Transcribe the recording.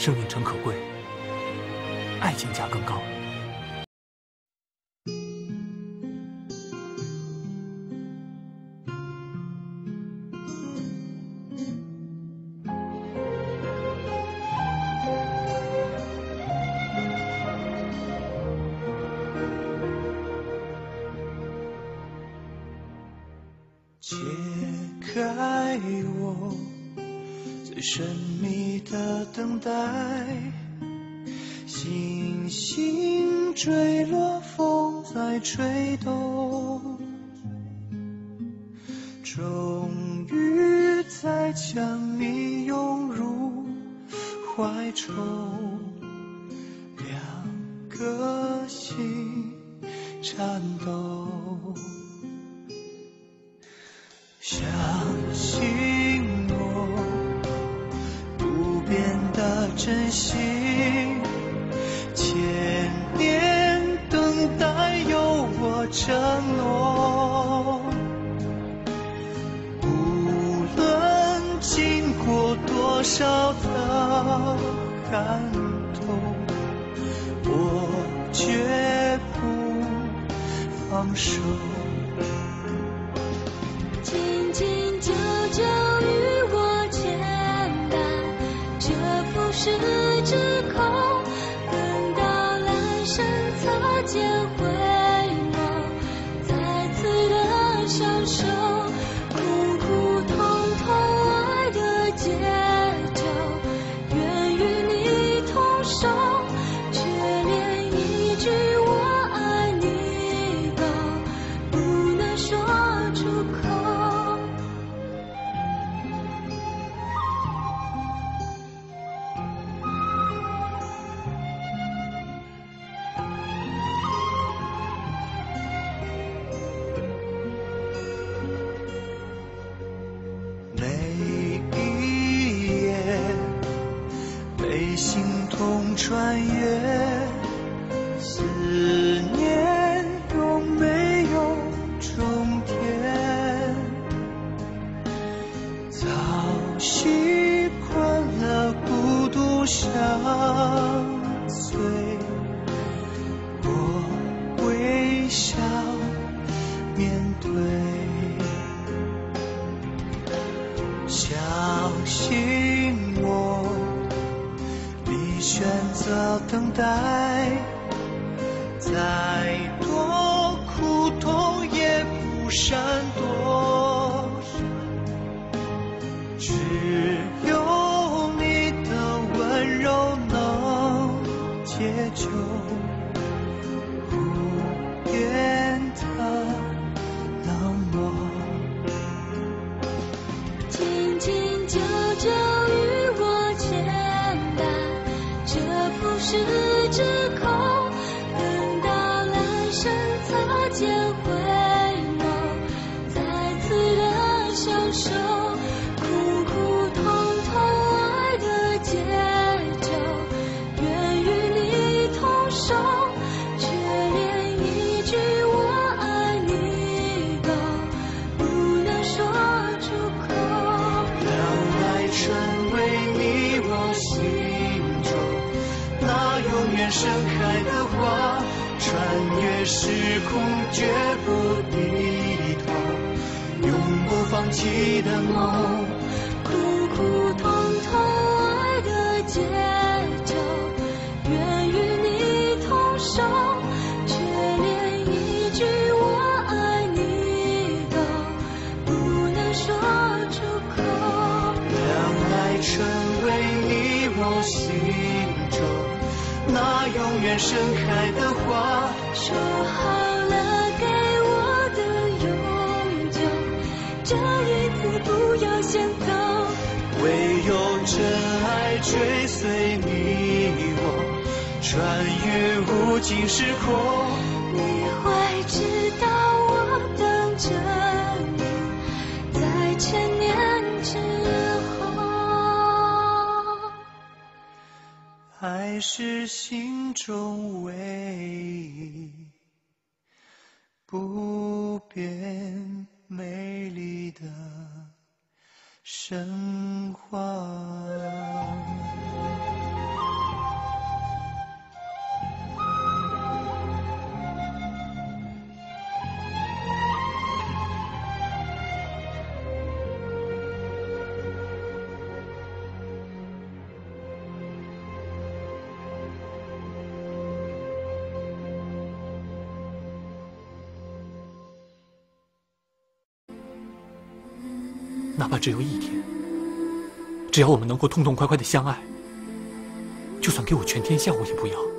生命诚可贵，爱情价更高。解开我神秘的等待，星星坠落，风在吹动，终于在将你拥入怀中，两颗心颤抖。相信真心，千年等待有我承诺。无论经过多少的寒冬，我绝不放手。擦肩回眸，再次的相守，风穿越，思念有没有终点？早习惯了孤独相随，我微笑面对。相信，选择等待，再多苦痛也不少浮世之空，等到来生盛开的花，穿越时空绝不低头，永不放弃的梦。苦苦痛痛爱的节奏，愿与你同守，却连一句我爱你都不能说出口。让爱成为你我心中那永远盛开的花。说好了给我的永久，这一次不要先走。唯有真爱追随你我，穿越无尽时空。你会知道我等着爱是心中唯一不变美丽的神哪怕只有一天，只要我们能够痛痛快快的相爱，就算给我全天下我也不要。